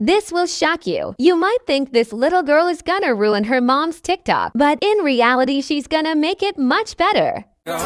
This will shock you. You might think this little girl is gonna ruin her mom's TikTok, but in reality, she's gonna make it much better. Like.